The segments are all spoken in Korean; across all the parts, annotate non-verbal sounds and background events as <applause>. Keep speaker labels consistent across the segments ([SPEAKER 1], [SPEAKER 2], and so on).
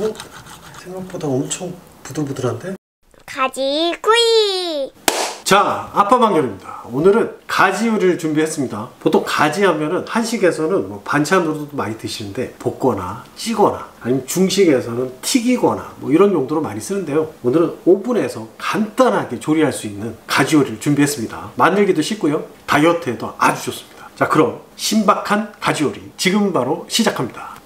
[SPEAKER 1] 어? 생각보다 엄청 부들부들한데?
[SPEAKER 2] 가지 구이.
[SPEAKER 1] 자, 아빠 방결입니다. 오늘은 가지 요리를 준비했습니다. 보통 가지 하면은 한식에서는 뭐 반찬으로도 많이 드시는데 볶거나 찌거나 아니면 중식에서는 튀기거나 뭐 이런 용도로 많이 쓰는데요. 오늘은 오븐에서 간단하게 조리할 수 있는 가지 요리를 준비했습니다. 만들기도 쉽고요. 다이어트에도 아주 좋습니다. 자, 그럼 신박한 가지 요리 지금 바로 시작합니다.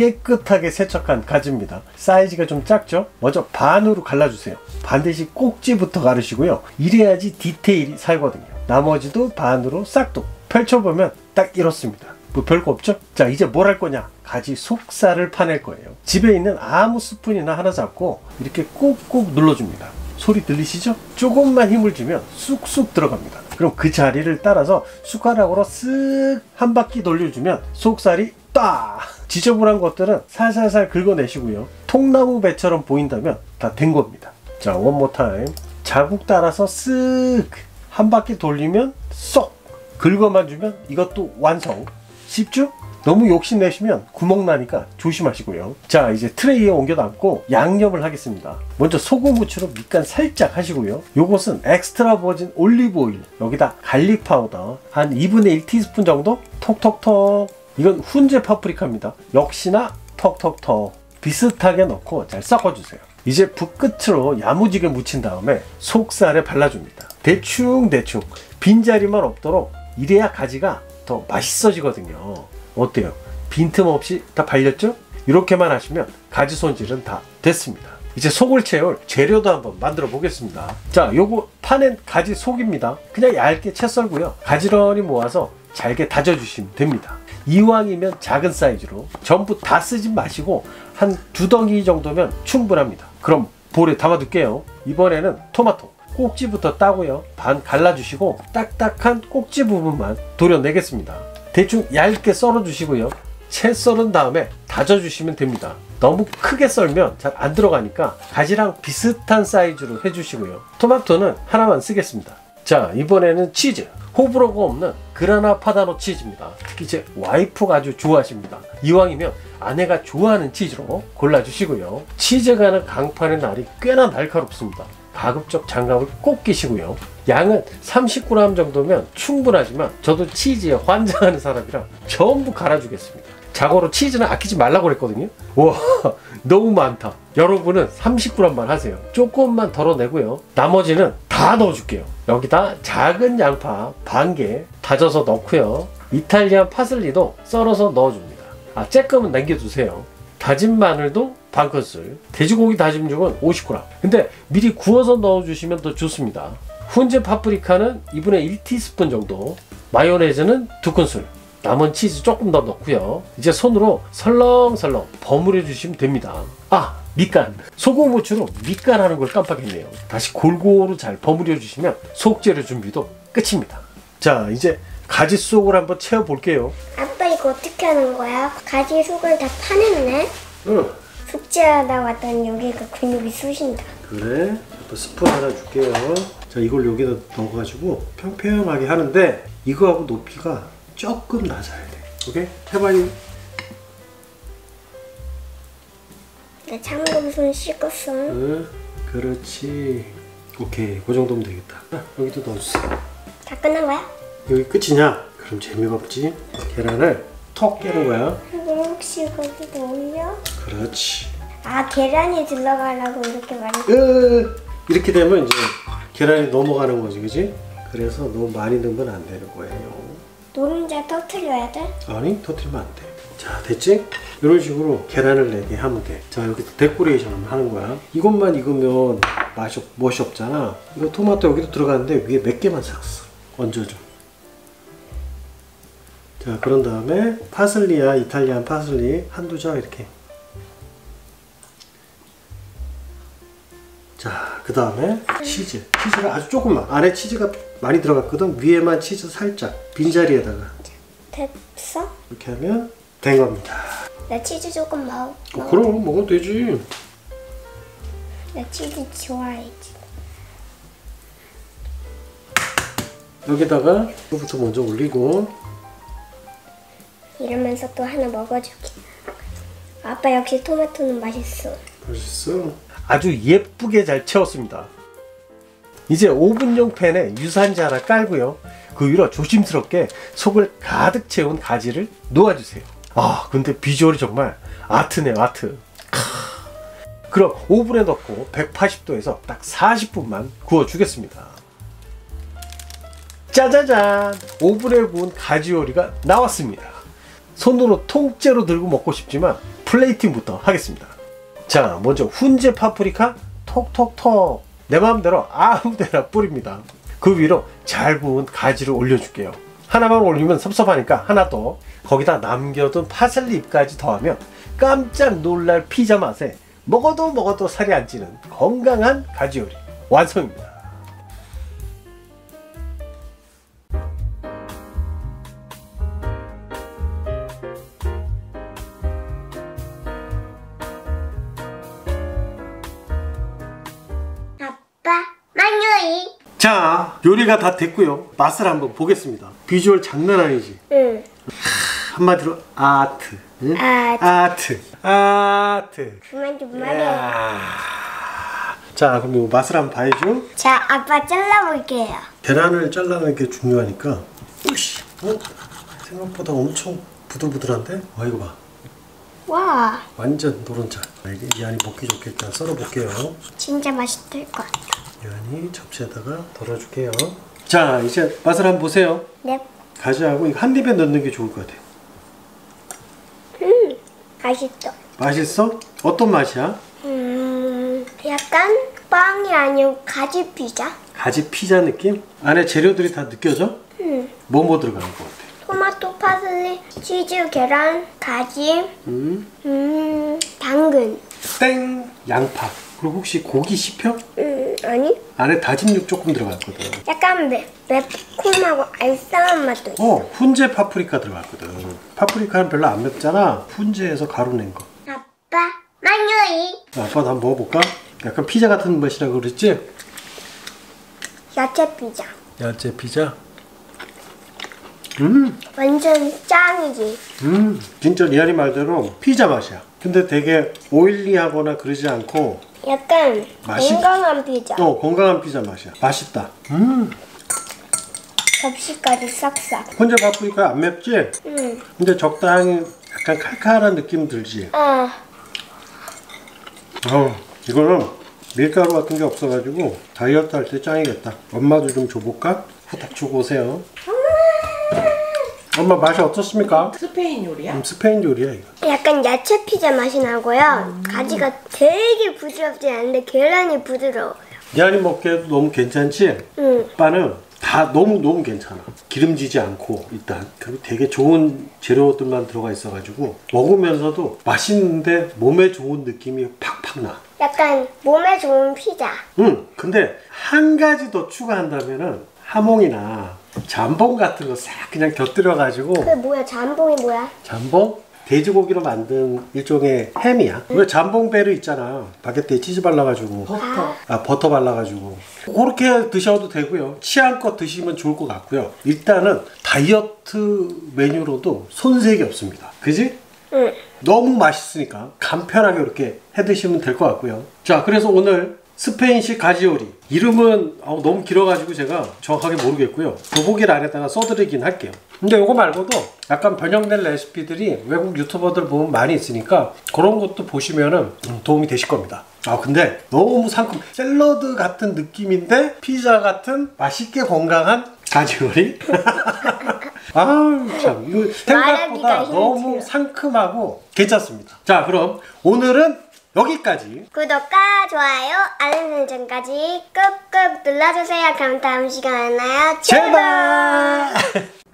[SPEAKER 1] 깨끗하게 세척한 가지입니다. 사이즈가 좀 작죠? 먼저 반으로 갈라주세요. 반드시 꼭지부터 가르시고요. 이래야지 디테일이 살거든요. 나머지도 반으로 싹둑 펼쳐보면 딱 이렇습니다. 뭐 별거 없죠? 자 이제 뭘 할 거냐? 가지 속살을 파낼 거예요. 집에 있는 아무 스푼이나 하나 잡고 이렇게 꾹꾹 눌러줍니다. 소리 들리시죠? 조금만 힘을 주면 쑥쑥 들어갑니다. 그럼 그 자리를 따라서 숟가락으로 쓱 한 바퀴 돌려주면 속살이 딱 지저분한 것들은 살살살 긁어내시고요. 통나무 배처럼 보인다면 다 된 겁니다. 자, one more time. 자국 따라서 쓱 한 바퀴 돌리면 쏙 긁어만 주면 이것도 완성. 쉽죠? 너무 욕심내시면 구멍 나니까 조심하시고요. 자, 이제 트레이에 옮겨 담고 양념을 하겠습니다. 먼저 소금 후추로 밑간 살짝 하시고요. 요것은 extra virgin 올리브 오일, 여기다 garlic powder 한 2분의 1 티스푼 정도 톡톡톡 이건 훈제 파프리카입니다. 역시나 턱턱턱 비슷하게 넣고 잘 섞어주세요. 이제 붓 끝으로 야무지게 묻힌 다음에 속살에 발라줍니다. 대충 대충 빈자리만 없도록 이래야 가지가 더 맛있어지거든요. 어때요? 빈틈없이 다 발렸죠? 이렇게만 하시면 가지 손질은 다 됐습니다. 이제 속을 채울 재료도 한번 만들어 보겠습니다. 자, 요거 파낸 가지 속입니다. 그냥 얇게 채 썰고요. 가지런히 모아서 잘게 다져주시면 됩니다. 이왕이면 작은 사이즈로 전부 다 쓰지 마시고 한 두 덩이 정도면 충분합니다. 그럼 볼에 담아둘게요. 이번에는 토마토 꼭지부터 따고요. 반 갈라주시고 딱딱한 꼭지 부분만 도려내겠습니다. 대충 얇게 썰어주시고요. 채 썰은 다음에 다져주시면 됩니다. 너무 크게 썰면 잘 안 들어가니까 가지랑 비슷한 사이즈로 해주시고요. 토마토는 하나만 쓰겠습니다. 자 이번에는 치즈 호불호가 없는 그라나 파다노 치즈입니다. 특히 제 와이프가 아주 좋아하십니다. 이왕이면 아내가 좋아하는 치즈로 골라주시고요. 치즈 가는 강판의 날이 꽤나 날카롭습니다. 가급적 장갑을 꼭 끼시고요. 양은 30g 정도면 충분하지만 저도 치즈에 환장하는 사람이라 전부 갈아주겠습니다. 자고로 치즈는 아끼지 말라고 그랬거든요. 와 너무 많다. 여러분은 30g만 하세요. 조금만 덜어내고요. 나머지는 다 넣어줄게요. 여기다 작은 양파 반 개 다져서 넣고요. 이탈리안 파슬리도 썰어서 넣어줍니다. 아 쬐끔은 남겨두세요. 다진 마늘도 반 큰술, 돼지고기 다짐육은 50g. 근데 미리 구워서 넣어주시면 더 좋습니다. 훈제 파프리카는 2분의 1티스푼 정도, 마요네즈는 2큰술, 남은 치즈 조금 더 넣고요. 이제 손으로 설렁설렁 버무려 주시면 됩니다. 아 밑간 소금 후추로 밑간 하는 걸 깜빡했네요. 다시 골고루 잘 버무려 주시면 속재료 준비도 끝입니다. 자 이제 가지 속을 한번 채워 볼게요.
[SPEAKER 2] 아빠 이거 어떻게 하는 거야? 가지 속을 다 파냈네.
[SPEAKER 1] 응
[SPEAKER 2] 숙제하다 왔더니 여기가 근육이 쑤신다.
[SPEAKER 1] 그래 아빠 스푼 하나 줄게요. 자 이걸 여기다 넣어가지고 평평하게 하는데 이거하고 높이가 조금 낮아야 돼. 오케이 해봐요.
[SPEAKER 2] 나 참금손 씻었어.
[SPEAKER 1] 응 그렇지. 오케이 그 정도면 되겠다. 아, 여기도 넣어주세요.
[SPEAKER 2] 다 끝난 거야?
[SPEAKER 1] 여기 끝이냐? 그럼 재미가 없지. 계란을 턱 깨는 거야.
[SPEAKER 2] 혹시 거기다 올려?
[SPEAKER 1] 그렇지.
[SPEAKER 2] 아 계란이 들어가려고 이렇게 말했.
[SPEAKER 1] 으, 이렇게 되면 이제 계란이 넘어가는 거지, 그지? 그래서 너무 많이 넣으면 안 되는 거예요.
[SPEAKER 2] 노른자 터트려야 돼?
[SPEAKER 1] 아니, 터트리면 안 돼. 자, 됐지? 이런 식으로 계란을 네 개 하면 돼. 자, 여기서 데코레이션 하는 거야. 이것만 익으면 맛이, 없- 멋이 없잖아. 이거 토마토 여기도 들어가는데 위에 몇 개만 싹싹 얹어줘. 자, 그런 다음에 파슬리야, Italian 파슬리 한두 장 이렇게. 자, 그 다음에 치즈. 치즈가 아주 조금만. 안에 치즈가 많이 들어갔거든. 위에만 치즈 살짝. 빈자리에다가.
[SPEAKER 2] 됐어?
[SPEAKER 1] 이렇게 하면 된 겁니다.
[SPEAKER 2] 나 치즈 조금 먹.
[SPEAKER 1] 어, 그럼 먹어도 되지.
[SPEAKER 2] 나 치즈 좋아해지.
[SPEAKER 1] 여기다가 이거부터 먼저 올리고
[SPEAKER 2] 이러면서 또 하나 먹어줄게. 아 아빠 역시 토마토는 맛있어.
[SPEAKER 1] 맛있어. 아주 예쁘게 잘 채웠습니다. 이제 오븐용 팬에 유산지 하나 깔고요. 그 위로 조심스럽게 속을 가득 채운 가지를 놓아주세요. 아, 근데 비주얼이 정말 아트네, 아트. 크. 그럼 오븐에 넣고 180도에서 딱 40분만 구워주겠습니다. 짜자잔! 오븐에 구운 가지 요리가 나왔습니다. 손으로 통째로 들고 먹고 싶지만 plating부터 하겠습니다. 자, 먼저 훈제 파프리카 톡톡톡 내 마음대로 아무데나 뿌립니다. 그 위로 잘 구운 가지를 올려줄게요. 하나만 올리면 섭섭하니까 하나 더 거기다 남겨둔 파슬리 잎까지 더하면 깜짝 놀랄 피자 맛에 먹어도 먹어도 살이 안 찌는 건강한 가지 요리 완성입니다. 요리가 다 됐고요. 맛을 한번 보겠습니다. 비주얼 장난 아니지?
[SPEAKER 2] 응.
[SPEAKER 1] 한마디로 아트. 응?
[SPEAKER 2] 아트.
[SPEAKER 1] 아트. 아트.
[SPEAKER 2] 그만 좀 말해.
[SPEAKER 1] 자, 그럼 이 맛을 한번 봐야죠.
[SPEAKER 2] 자, 아빠 잘라볼게요.
[SPEAKER 1] 계란을 잘라내는 게 중요하니까. 으씨, 어? 생각보다 엄청 부들부들한데? 와, 이거 봐.
[SPEAKER 2] 와,
[SPEAKER 1] 완전 노른자. 이게 이 안이 먹기 좋게 일단 썰어볼게요.
[SPEAKER 2] 진짜 맛있을 것 같아.
[SPEAKER 1] 이 안이 접시에다가 덜어줄게요. 자, 이제 맛을 한번 보세요.
[SPEAKER 2] 네.
[SPEAKER 1] 가지하고 이거 한 입에 넣는 게 좋을 것 같아요.
[SPEAKER 2] 음, 맛있어.
[SPEAKER 1] 맛있어? 어떤 맛이야?
[SPEAKER 2] 음, 약간 빵이 아니고 가지 피자?
[SPEAKER 1] 가지 피자 느낌? 안에 재료들이 다 느껴져?
[SPEAKER 2] 음,
[SPEAKER 1] 뭐뭐 들어가는 것 같아?
[SPEAKER 2] 토마토, 파슬리, 치즈, 계란, 가지,
[SPEAKER 1] 음,
[SPEAKER 2] 음, 당근.
[SPEAKER 1] 땡, 양파. 그리고 혹시 고기 씹혀?
[SPEAKER 2] 음, 아니?
[SPEAKER 1] 안에 다진 육 조금 들어갔거든.
[SPEAKER 2] 약간 매, 매콤하고 알싸한 맛도 있어.
[SPEAKER 1] 어, 훈제 파프리카 들어갔거든. 파프리카는 별로 안 맵잖아. 훈제에서 가루 낸 거.
[SPEAKER 2] 아빠, 만유이.
[SPEAKER 1] 아빠도 한번 먹어볼까? 약간 피자 같은 맛이라고 그랬지?
[SPEAKER 2] 야채 피자.
[SPEAKER 1] 야채 피자. 음,
[SPEAKER 2] 완전 짱이지.
[SPEAKER 1] 음, 진짜 리안이 말대로 피자 맛이야. 근데 되게 오일리하거나 그러지 않고
[SPEAKER 2] 약간
[SPEAKER 1] 맛있-
[SPEAKER 2] 건강한 피자.
[SPEAKER 1] 또 건강한 피자 맛이야. 맛있다. 음,
[SPEAKER 2] 접시까지 싹싹.
[SPEAKER 1] 혼자 파프리카 안 맵지?
[SPEAKER 2] 음,
[SPEAKER 1] 근데 적당히 약간 칼칼한 느낌 들지?
[SPEAKER 2] 아,
[SPEAKER 1] 어, 이거는 밀가루 같은 게 없어가지고 다이어트 할 때 짱이겠다. 엄마도 좀 줘볼까? 후딱 주고 오세요. 엄마 맛이 어떻습니까?
[SPEAKER 3] 스페인 요리야?
[SPEAKER 1] 음, 스페인 요리야 이거.
[SPEAKER 2] 약간 야채 피자 맛이 나고요. 가지가 되게 부드럽지 않은데 계란이 부드러워요.
[SPEAKER 1] 리안이 먹기에도 너무 괜찮지?
[SPEAKER 2] 음,
[SPEAKER 1] 오빠는 다 너무 너무 괜찮아. 기름지지 않고 일단 그리고 되게 좋은 재료들만 들어가 있어가지고 먹으면서도 맛있는데 몸에 좋은 느낌이 팍팍 나.
[SPEAKER 2] 약간 몸에 좋은 피자.
[SPEAKER 1] 응. 근데 한 가지 더 추가한다면은 하몽이나 잠봉 같은 거 싹 그냥 곁들여 가지고
[SPEAKER 2] 그게 뭐야? 잠봉이 뭐야?
[SPEAKER 1] 잠봉? 돼지고기로 만든 일종의 햄이야. 왜 잠봉 배를 있잖아. 바게트에 치즈 발라가지고.
[SPEAKER 3] 버터.
[SPEAKER 1] 아, 버터 발라가지고. 그렇게 드셔도 되고요. 취향껏 드시면 좋을 것 같고요. 일단은 다이어트 메뉴로도 손색이 없습니다. 그지?
[SPEAKER 2] 응.
[SPEAKER 1] 너무 맛있으니까 간편하게 이렇게 해 드시면 될 것 같고요. 자, 그래서 오늘 스페인식 가지 요리. 이름은 어, 너무 길어가지고 제가 정확하게 모르겠고요. 더보기를 안에다가 써드리긴 할게요. 근데 이거 말고도 약간 변형된 레시피들이 외국 유튜버들 보면 많이 있으니까 그런 것도 보시면은 음, 도움이 되실 겁니다. 아 근데 너무 상큼 샐러드 같은 느낌인데 피자 같은 맛있게 건강한 가지 요리 아참 이거 생각보다 너무. 상큼하고 괜찮습니다 자 그럼 오늘은 여기까지
[SPEAKER 2] 구독과 좋아요, 알림 설정까지 꾹꾹 눌러주세요. 그럼 다음 시간에 만나요.
[SPEAKER 1] 제발 <laughs>